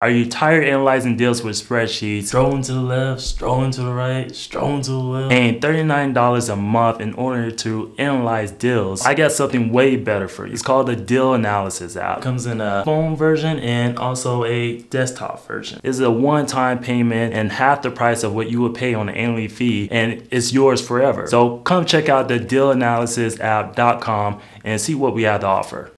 Are you tired analyzing deals with spreadsheets? Strolling to the left, strolling to the right, strolling to the left. Paying $39 a month in order to analyze deals. I got something way better for you. It's called the Deal Analysis app. It comes in a phone version and also a desktop version. It's a one-time payment and half the price of what you would pay on an annual fee and it's yours forever. So come check out the dealanalysisapp.com and see what we have to offer.